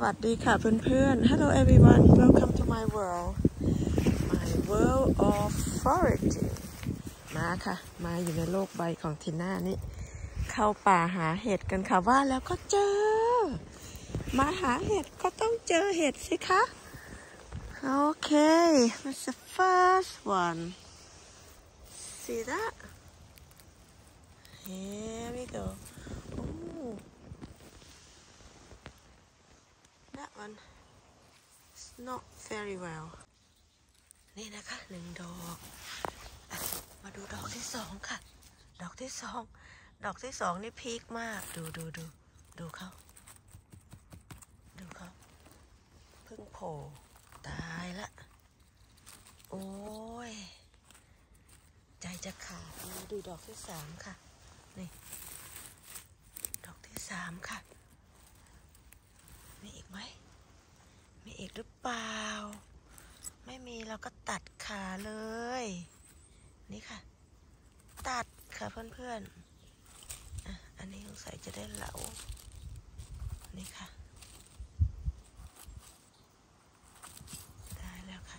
วัสดีค่ะเพื่อนๆ Hello everyone welcome to my world my world of foraging มาค่ะ มาอยู่ในโลกใบของทีน่านี่ เข้าป่าหาเห็ดกันค่ะว่าแล้วก็เจอ มาหาเห็ดก็ต้องเจอเห็ดสิคะโอเค that's the first one see that here we go that one is not very well นี่นะคะหนึ่งดอกอมาดูดอกที่สองค่ะ ดอกที่สอง ดอกที่สองนี่พีคมาก ดูดูดู ดูเขา ดูเขา เพิ่งโผล่ตายละ โอ้ย ใจจะขาดมาดูดอกที่สามค่ะ นี่ ดอกที่สามค่ะ มีอีกไหม มีอีกหรือเปล่า ไม่มีเราก็ตัดขาเลย นี่ค่ะ ตัดค่ะเพื่อนๆออันนี้สงสัยจะได้เหลา นี่ค่ะ ได้แล้วค่ะ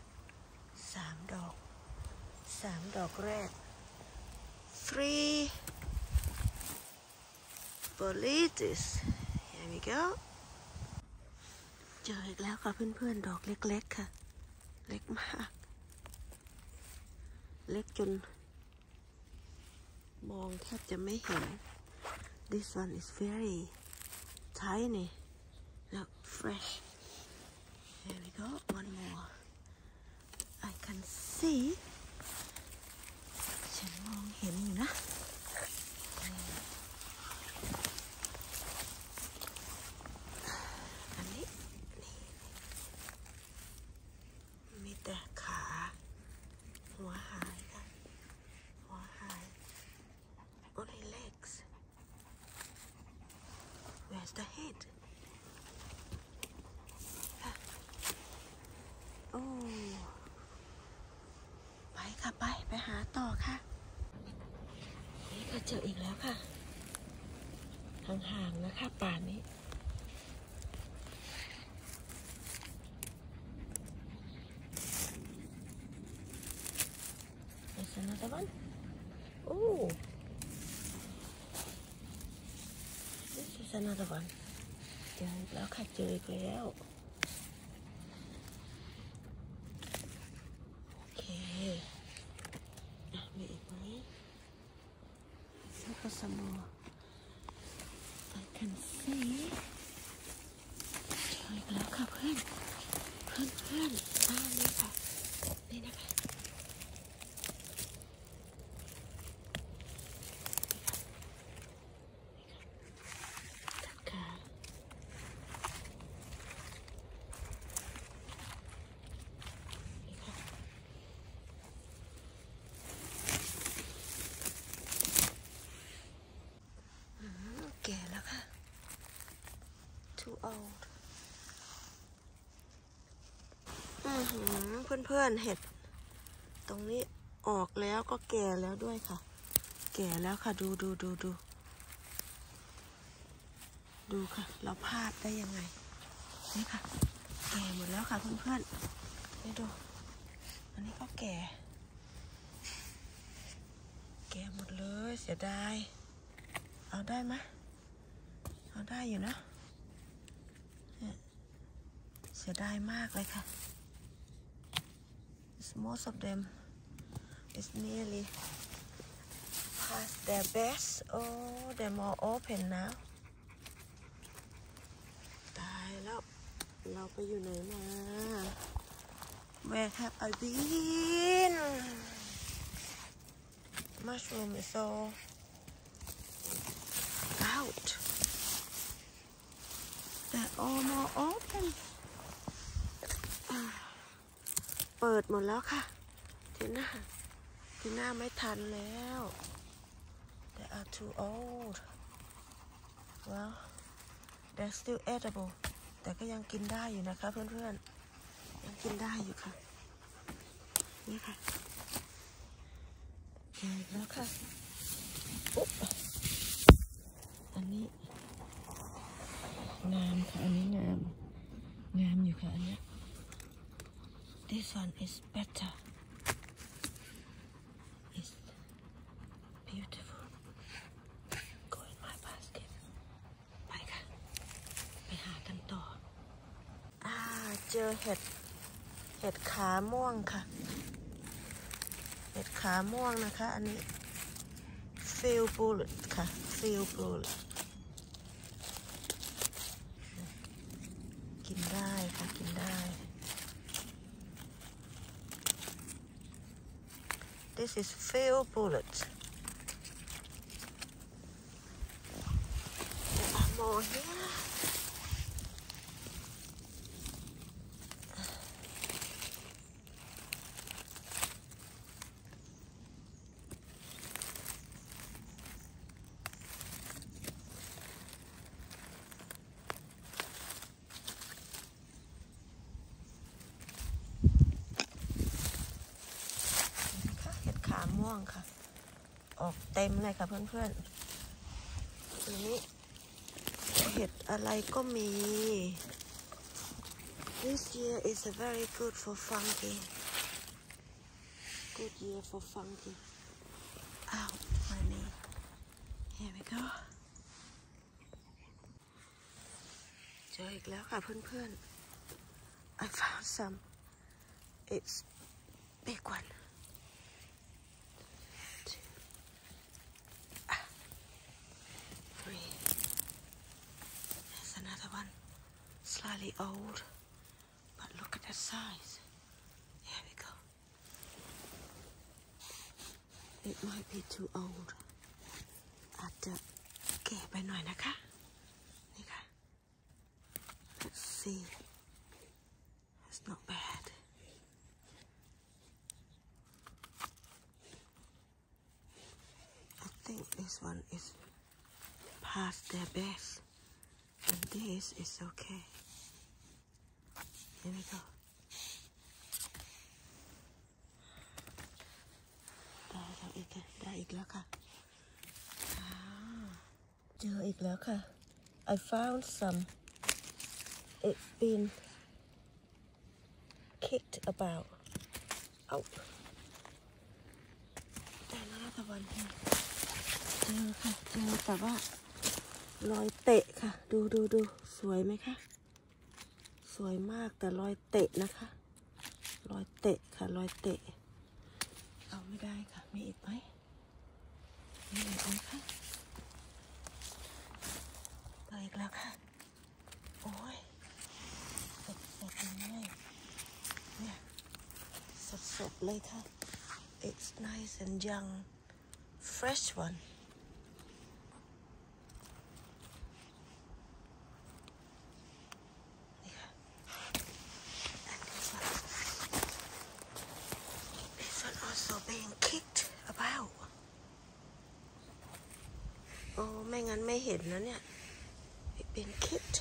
สามดอกสามดอกแรก three Bolides here we go เจออีกแล้วค่ะเพื่อนๆ ดอกเล็ก ๆ ค่ะ เล็กมาก เล็กจน มองแทบจะไม่เห็น this one is very tiny look fresh here we go one more I can see ฉันมองเห็นอยู่นะ อันนี้นี่มีแต่ขา หัวหายค่ะ หัวหาย only legs where's the head โอ้ ไปค่ะ ไป ไปหา ต่อค่ะ นี่ก็เจออีกแล้วค่ะ ห่างๆนะคะป่านนี้ There's another one. Oh, this is another one. เจออีกแล้วค่ะเจออีกแล้ว โอเคอะมีอีกไหมแล้วก็สมอ I can see เจออีกแล้วค่ะเพื่อน เพื่อนเพื่อนอ้าวนี่ค่ะ นี่นะคะ ค่ะนี่ค่ะอืมแก่แล้วค่ะ too old อือหือเพื่อนๆเห็ด ตรงนี้ออกแล้วก็แก่แล้วด้วยค่ะ แก่แล้วค่ะดูดูดูดู ดูค่ะ เราพลาดได้ยังไง นี่ค่ะ แก่หมดแล้วค่ะเพื่อนๆนี่ดู อันนี้ก็แก่ แก่หมดเลยเสียดาย เอาได้ไหมเอาได้อยู่นะ เสียดายมากเลยค่ะ It's most of them is nearly past their best oh they're more open now ตายแล้ว เราไปอยู่ไหนมา Where have I been Mushroom is all out They're all more open อ่า เปิดหมดแล้วค่ะ ทีหน้า ทีหน้าไม่ทันแล้ว They are too old well they're still edible แต่ก็ยังกินได้อยู่นะคะเพื่อนๆ ยังกินได้อยู่ค่ะ นี่ค่ะเจออีกแล้วค่ะอุ๊บอันนี้งามค่ะ อันนี้งาม งามอยู่ค่ะ อันนี้ this one is better it's beautiful go in my basket ไปค่ะ ไปหากันต่อ อ่า เจอเห็ด เห็ดขาม่วงค่ะ เห็ดขาม่วงนะคะ อันนี้ field bullet ค่ะ field bullet กินได้ค่ะ กินได้ This is field bullet. More here ม่วงค่ะ ออกเต็มเลยค่ะเพื่อนๆทีนี้เห็ดอะไรก็มี This year is a very good for fungi good year for fungi out honey here we go เจออีกแล้วค่ะเพื่อนๆ I found some it's big one two, ah, three. There's another one, slightly old, but look at the size. Here we go. It might be too old. อาจจะแก่ไปหน่อยนะคะนี่ค่ะ Let's see. It's not bad. I think this one is past their best, and this is okay. Here we go. ได้แล้วอีกค่ะได้อีกแล้วค่ะ เจออีกแล้วค่ะ I found some it's been kicked about out and another one here เจอค่ะเจอแต่ว่า รอยเตะค่ะ ดูดูดูสวยไหมคะ สวยมากแต่รอยเตะนะคะ รอยเตะค่ะรอยเตะ เอาไม่ได้ค่ะ มีอีกไหมมีอีกไหมคะไปอีกแล้วค่ะ โอ้ยสดสดเลยเนี่ยสดสดเลยค่ะ it's nice and young fresh one นี่ค่ะ and this one this one also being kicked about โอ้ไม่งั้นไม่เห็นนะเนี่ย it been kicked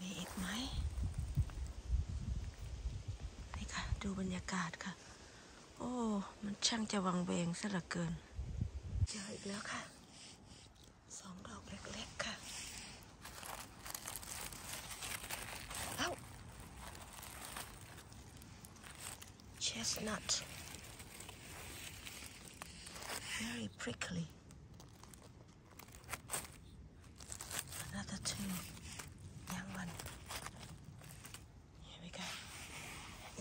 มีอีกไหมนี่ค่ะ ดูบรรยากาศค่ะ โอ้ มันช่างจะวังเวงซะเหลือเกิน เจออีกแล้วค่ะ สองดอกเล็กๆค่ะ เอ้า chestnut very prickly another two young one here we go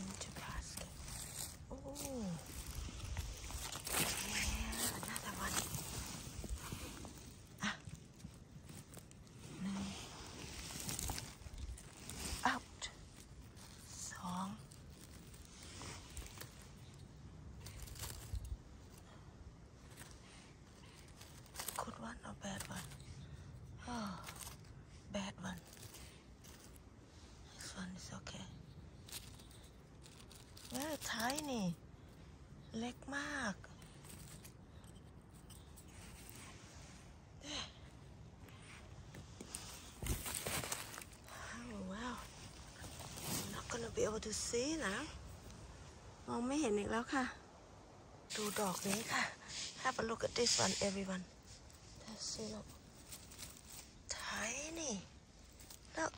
into basket oh yeah another one ah no out สอง good one or bad one? Oh, bad one. This one is okay. Very tiny. เล็กมาก Oh wow. I'm not gonna be able to see now. มองไม่เห็นอีกแล้วค่ะ ดูดอกนี้ค่ะ Have a look at this one everyone Let's see look tiny look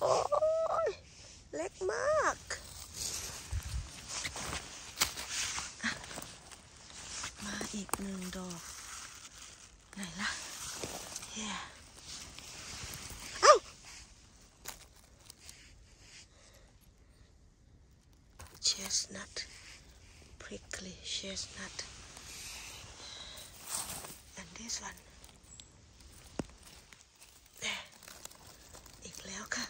โอ้ยเล็กมากอะมาอีกหนึ่งดอก ไหนล่ะ here เอ้า chestnut prickly chestnut and this one there อีกแล้วค่ะ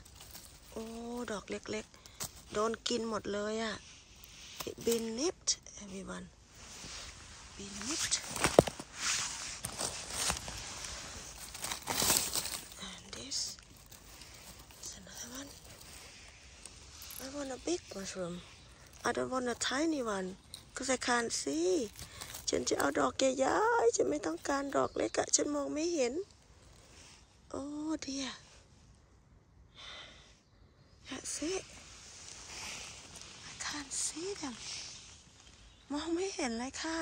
โอ้ ดอกเล็กๆ โดนกินหมดเลยอะ่ะ it been nipped everyone been nipped and this is another one I want a big mushroom I don't want a tiny one because I can't see ฉันจะเอาดอกใหญ่ๆฉันไม่ต้องการดอกเล็กอะฉันมองไม่เห็น โอ้เดีย That's it I can't see them มองไม่เห็นเลยค่ะ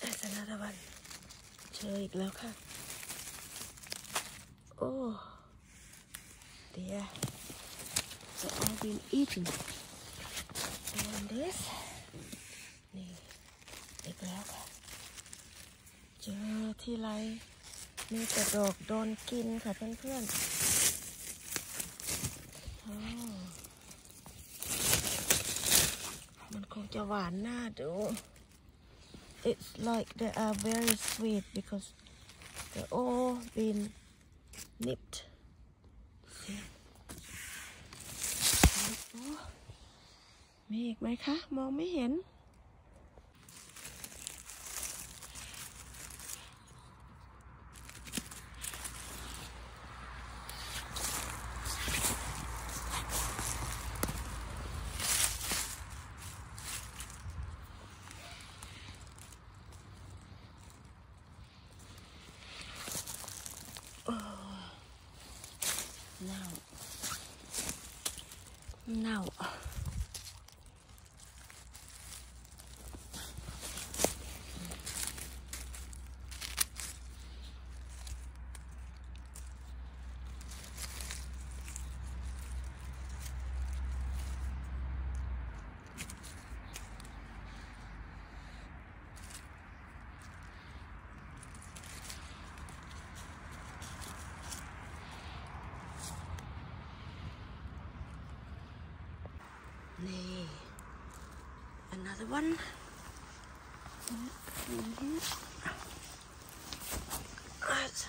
That's another one เจออีกแล้วค่ะโอ้เดีย they all been eaten and this นี่อีกแล้วค่ะ เจอที่ไรมีแต่ดอกโดนกินค่ะเพื่อนๆ มันคงจะหวานน่าดู It's like they are very sweet because they all been nipped See? มีอีกไหมคะ มองไม่เห็น One. Right.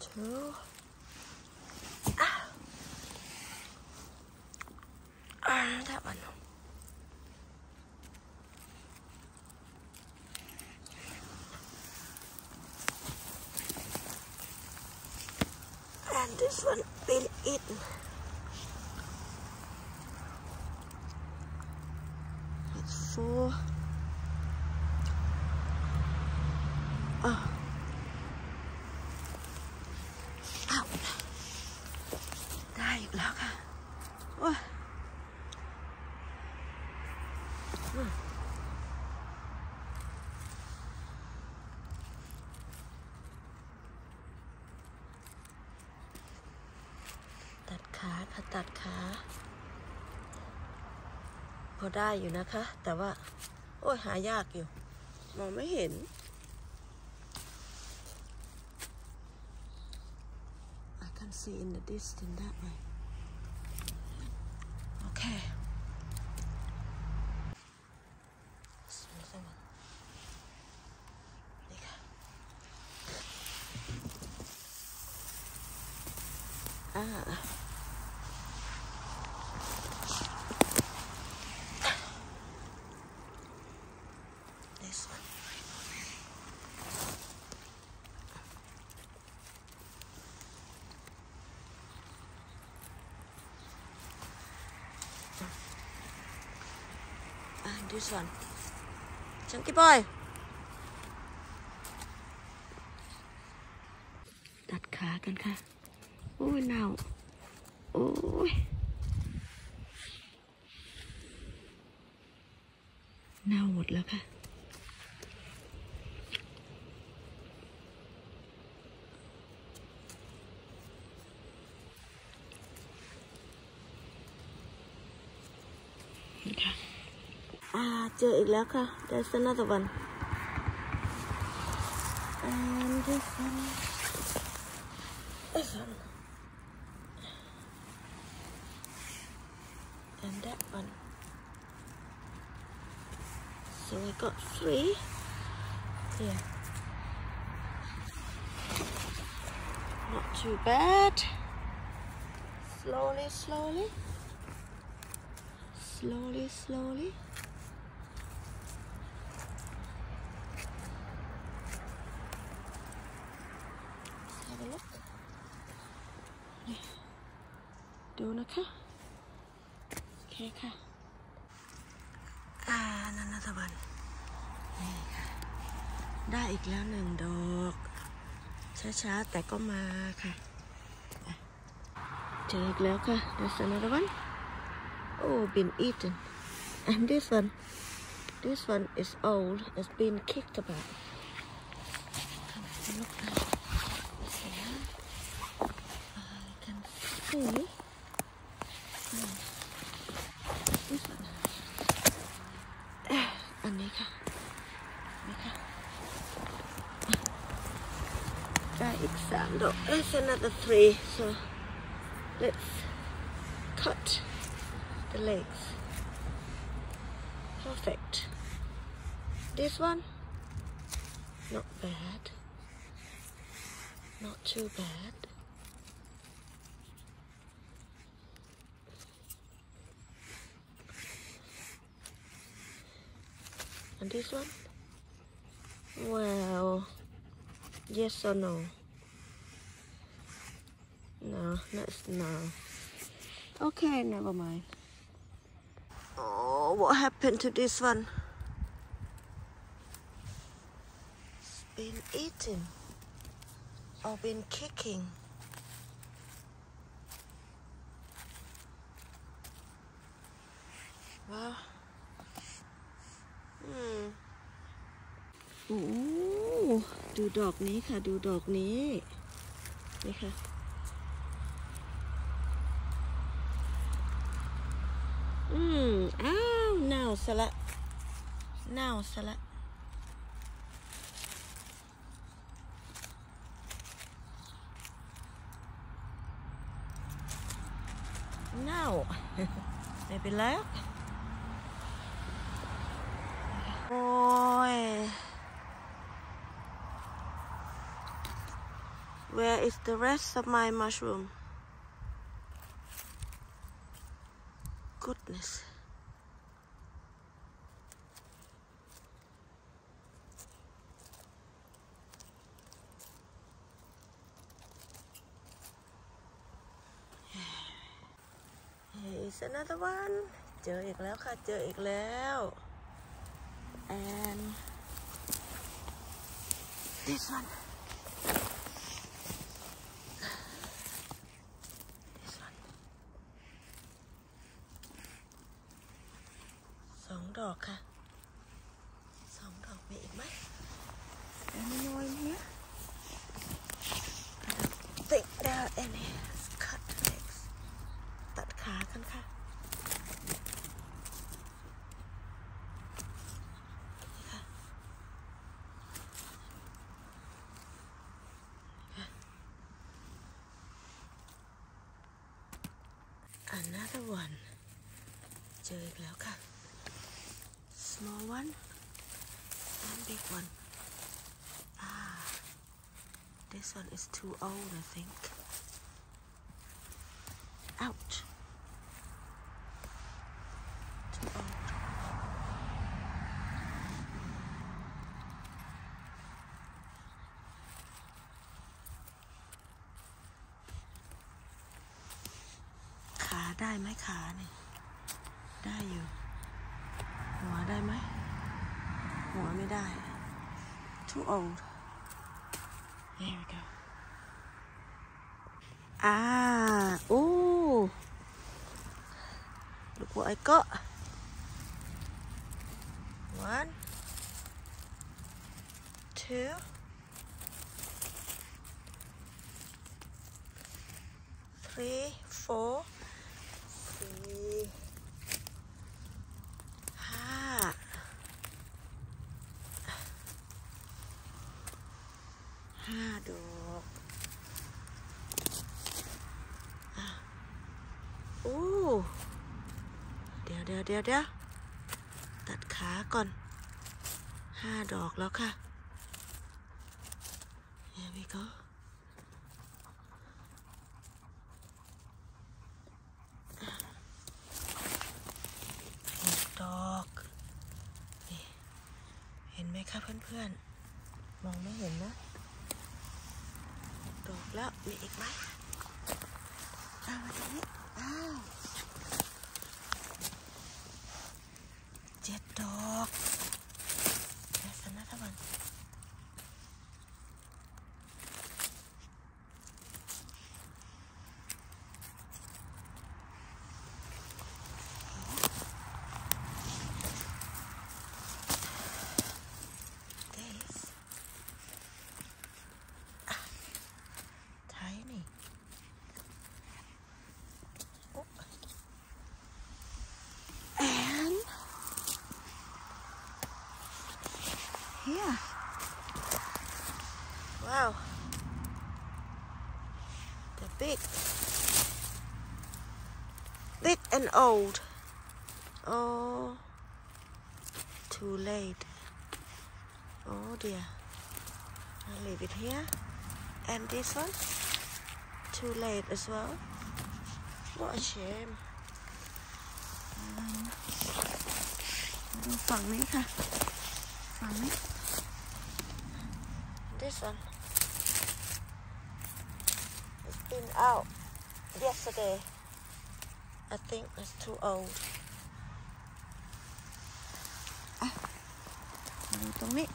Two. Ah. That one. And this one been eaten. ตัดขาพอได้อยู่นะคะ แต่ว่า โอ้ยหายากอยู่ มองไม่เห็น I can see in the distance that way โอเค Another one. นี่ค่ะ อ่า this one. And this one. Chunky boy. ตัดขากัน เจออีกแล้วค่ะ there's another one and this one this one and that one so I got three here not too bad slowly slowly slowly slowly นะะโอเคค่ะค่ะนันทวันนี่ค่ะ ได้อีกแล้วหนึ่งดอก ช้าๆ แต่ก็มาค่ะ เจออีกแล้วค่ะนันทวัน oh been eaten and this one this one is old it's been kicked about ลูกตา There's another three so let's cut the legs. Perfect. This one not bad. Not too bad. And this one? Well yes or no no that's no okay never mind oh what happened to this one it's been eaten or been kicking well hmm โอ้ดูดอกนี้ค่ะ ดูดอกนี้ นี่ค่ะ อืมอ้าวเน่าซะละเน่าซะละเน่า ไม่เป็นไรหรอกโอ้ย Where is the rest of my mushroom? Goodness. Here is another one เจออีกแล้วค่ะ เจออีกแล้ว and this one another one เจออีกแล้วค่ะ small one and big one ah this one is too old I think ouch old. There we go. Ah, oh. Look what I got. เดี๋ยวเดี๋ยวตัดขาก่อนห้าดอกแล้วค่ะ and old. Oh, too late. Oh dear. I'll leave it here. And this one, too late as well. What a shame. Um, this one. It's been out yesterday. I think it's too old. Ah, อ่ะมาดูตรงนี้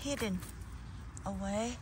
hidden away.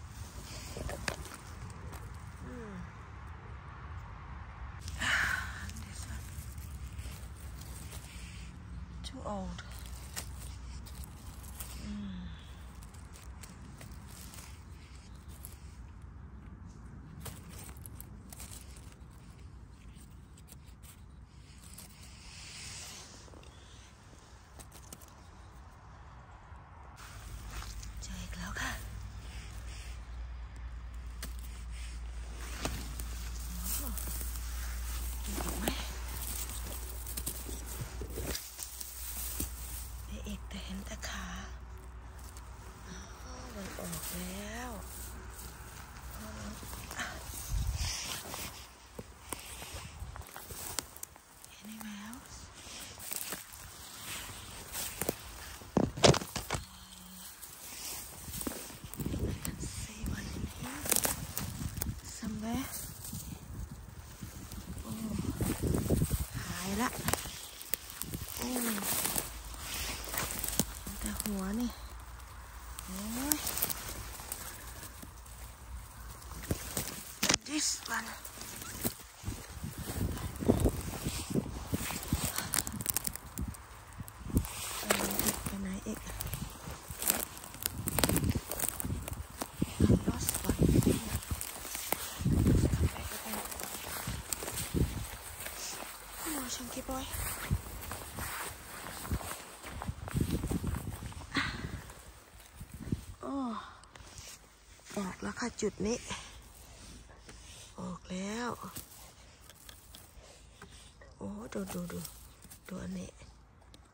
ออกแล้วค่ะจุดนี้ ออกแล้ว โอ้ดูดูดูดูอันนี้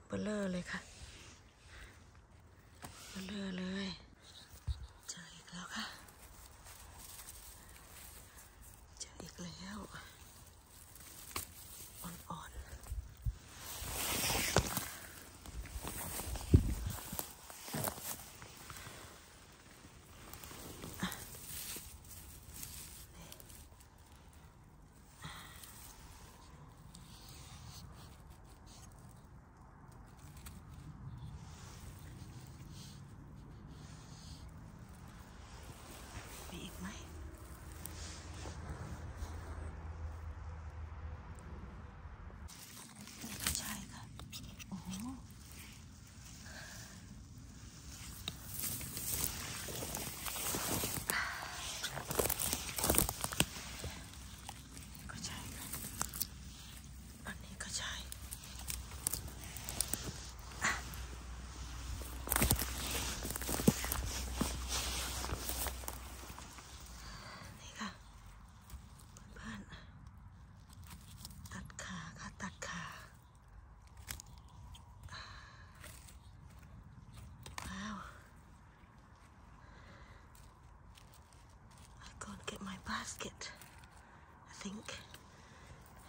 เบลเลอร์เลยค่ะ it I think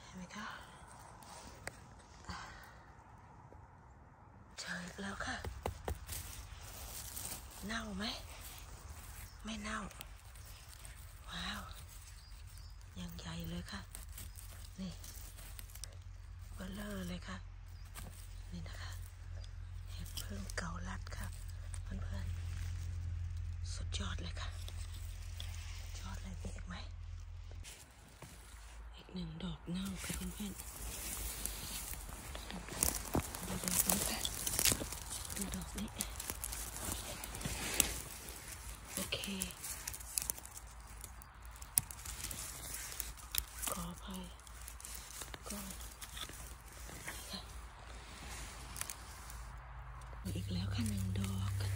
here we go เจออีกแล้วค่ะ เน่าไหม ไม่เน่า ว้าว ยังใหญ่เลยค่ะ นี่เบลเลอร์เลยค่ะ นี่นะคะ เห็ดพึ่งเกาลัดค่ะ เพื่อนๆ สุดยอดเลยค่ะสุดยอดเลยมีอีกไหม อีกหนึ่งดอก เน่าค่ะเพื่อนๆดูดอกนี้ค่ะดูดอกนี้ โอเค ขออภัยก็ค่ะมีอีกแล้วค่ะหนึ่งดอกอะ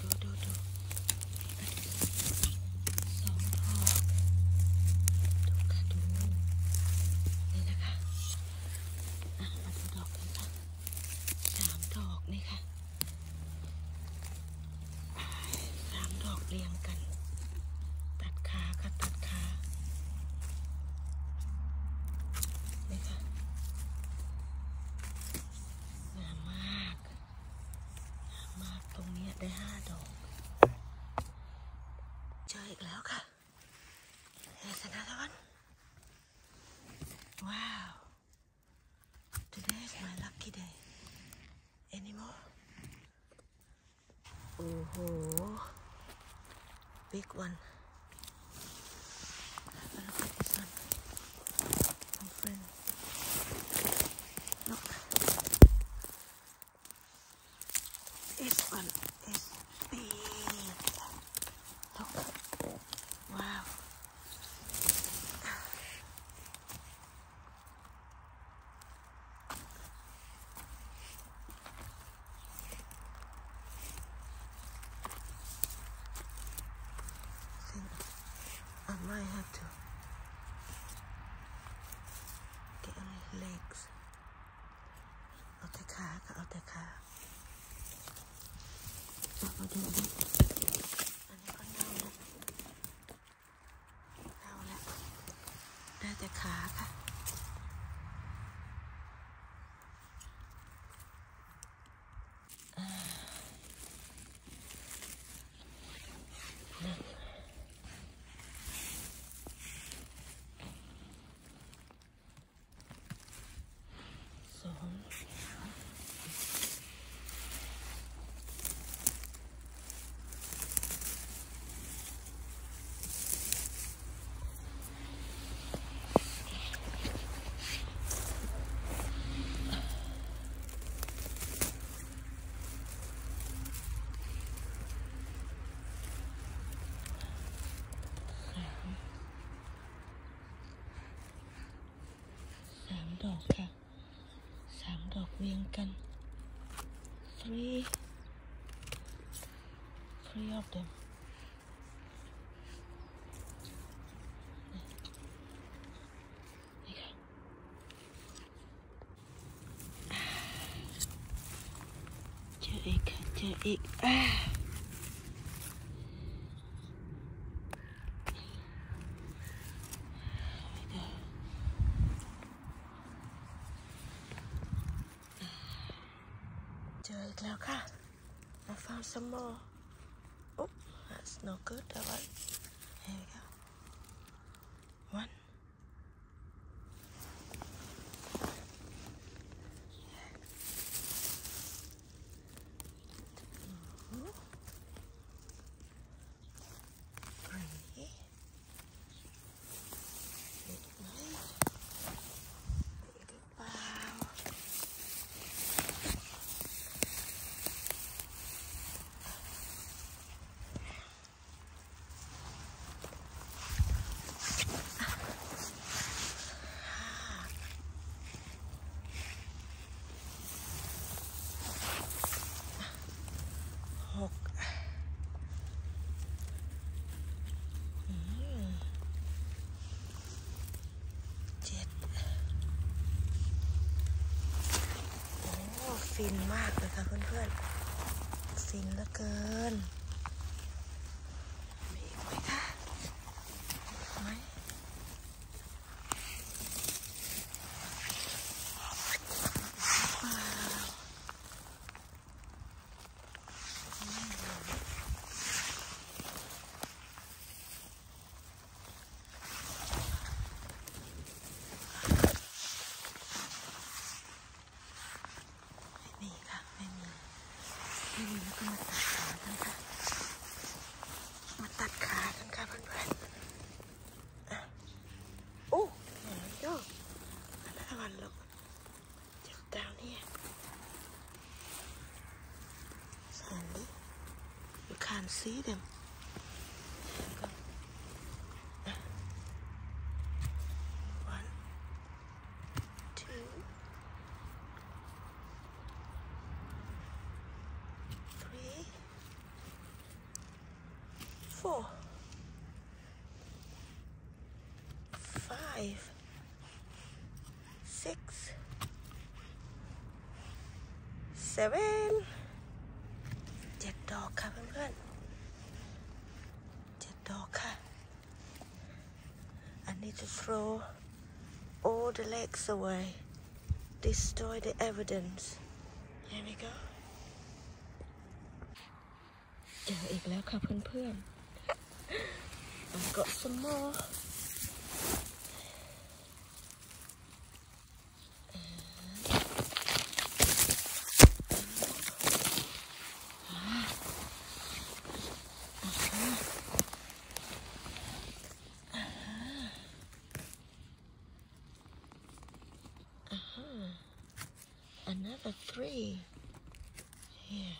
ดูดูดูสองดอกดูค่ะดูนี่นะคะอะมาดูดอกนี้ค่ะสามดอกนี่ค่ะ สามดอกเรียงกัน ตัดขาค่ะตัดขานี่ค่ะงามมากงามมากตรงเนี้ยได้ห้าดอก เจออีกแล้วค่ะเฮสนาทวันว้าว today is my lucky day anymore โอ้โห big one Have a look at this one my friend look this one is big look wow think I might have to get only legs เอาแต่ขาค่ะเอาแต่ขาเอามาดูอันนี้ก็เน่าแล้วเน่าแล้วได้แต่ขาค่ะ สองสาม ดอกค่ะสามดอกเรียงกัน three three of them เจออีกเจออีกอ่า oh ฟินมากเลยค่ะเพื่อนๆฟินเหลือเกิน can see them. One, two, three, four, five, six, seven to throw all the legs away destroy the evidence here we go เจออีกแล้วค่ะเพื่อนๆ I've got some more Free. Yeah.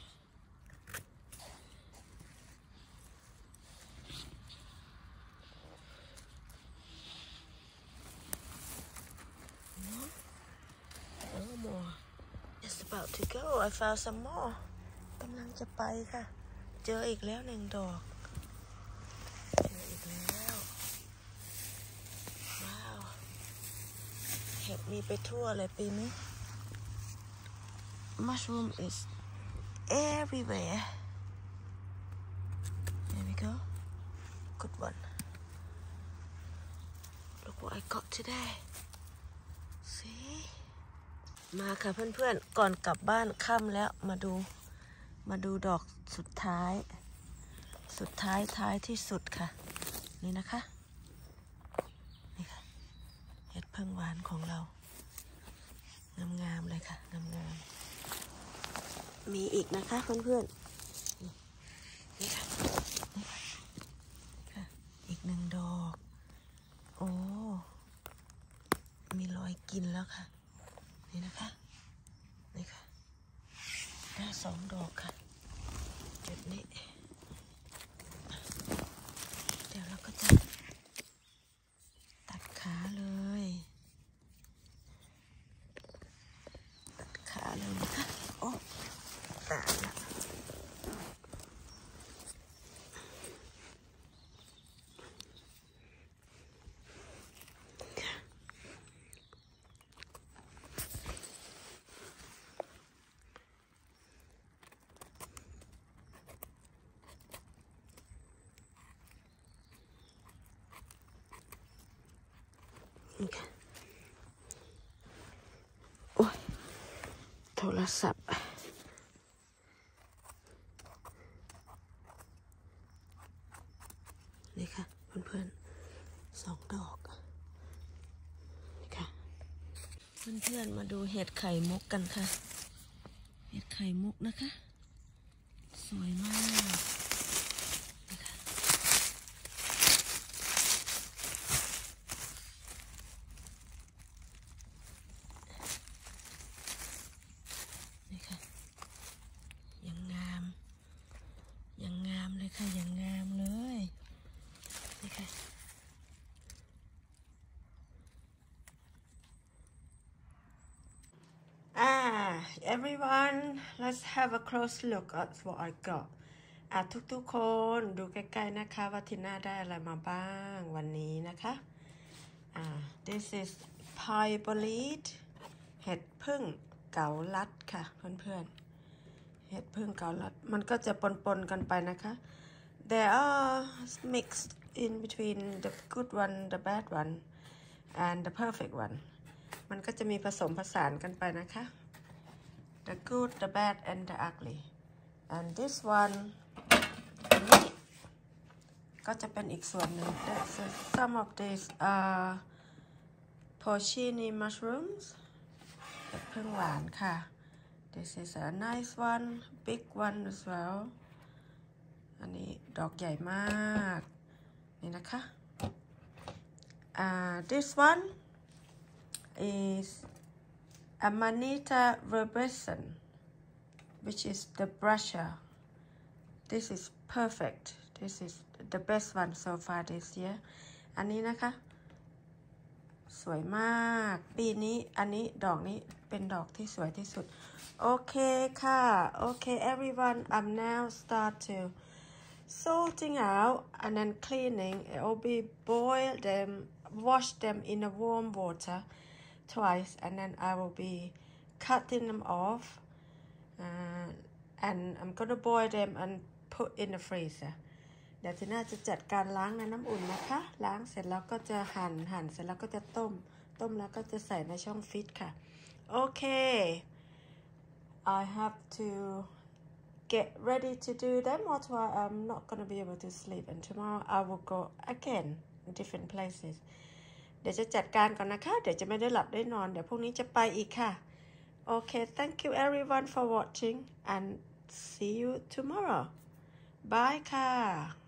No more. It's about to go. I found some more. กำลังจะไปค่ะ เจออีกแล้วหนึ่งดอกเจออีกแล้ว ว้าว เห็ดมีไปทั่วเลยปีนี้ mushroom is everywhere. There we go. Good one. Look what I got today. See? มาค่ะเพื่อนๆ ก่อนกลับบ้านค่ำแล้วมาดู มาดูดอกสุดท้าย สุดท้ายท้ายที่สุดค่ะ นี่นะคะ นี่ค่ะ เห็ดพึ่งหวานของเรา งามๆเลยค่ะ งามๆ มีอีกนะคะเพื่อนๆนี่ค่ะนี่ค่ะ อีกหนึ่งดอก โอ้ มีรอยกินแล้วค่ะ นี่นะคะ นี่ค่ะได้สองดอกค่ะ จุดนี้ เดี๋ยวเราก็จะ ตัดขาเลย ตัดขาเลยนะคะ โอ้ตายละ นี่ค่ะโอ้ยโทรศัพท์นี่ค่ะเพื่อนๆสองดอกนี่ค่ะเพื่อนๆมาดูเห็ดไข่มุกกันค่ะ เห็ดไข่มุกนะคะ สวยมากนี่ค่ะนี่ค่ะ ยังงาม ยังงามเลยค่ะ ยังงามเลย นี่ค่ะ Ah, everyone, let's have a close look at what I got. อะทุกๆคนดูใกล้ๆนะคะว่าทีน่าได้อะไรมาบ้างวันนี้นะคะอ่า this is pie b o l e d เห็ดพึ่งเกาลัดค่ะเพื่อนๆ เห็ดพึ่งเกาลัด มันก็จะปนๆกันไปนะคะ there are mixed in between the good one the bad one and the perfect one มันก็จะมีผสมผสานกันไปนะคะ the good the bad and the ugly and this one อันนี้ก็จะเป็นอีกส่วนหนึ่ง That's uh, some of these are porcini mushrooms เพึ่งหวานค่ะ this is a nice one big one as well อันนี้ดอกใหญ่มาก นี่นะคะ uh, this one is Amanita rubescens which is the brusher this is perfect this is the best one so far this year อันนี้นะคะ สวยมาก ปีนี้อันนี้ดอกนี้เป็นดอกที่สวยที่สุด โอเคค่ะ โอเค everyone I'm now start to sorting out and then cleaning it will be boil them wash them in a warm water twice and then I will be cutting them off uh, and I'm gonna boil them and put in the freezer เดี๋ยวทีน่าจะจัดการล้างในน้ำอุ่นนะคะ ล้างเสร็จแล้วก็จะหั่นหั่นเสร็จแล้วก็จะต้ม ต้มแล้วก็จะใส่ในช่องฟิตค่ะ โอเค I have to get ready to do them or tomorrow I'm not gonna be able to sleep and tomorrow I will go again different places เดี๋ยวจะจัดการก่อนนะคะ เดี๋ยวจะไม่ได้หลับได้นอน เดี๋ยวพรุ่งนี้จะไปอีกค่ะ โอเค thank you everyone for watching and see you tomorrow bye ค่ะ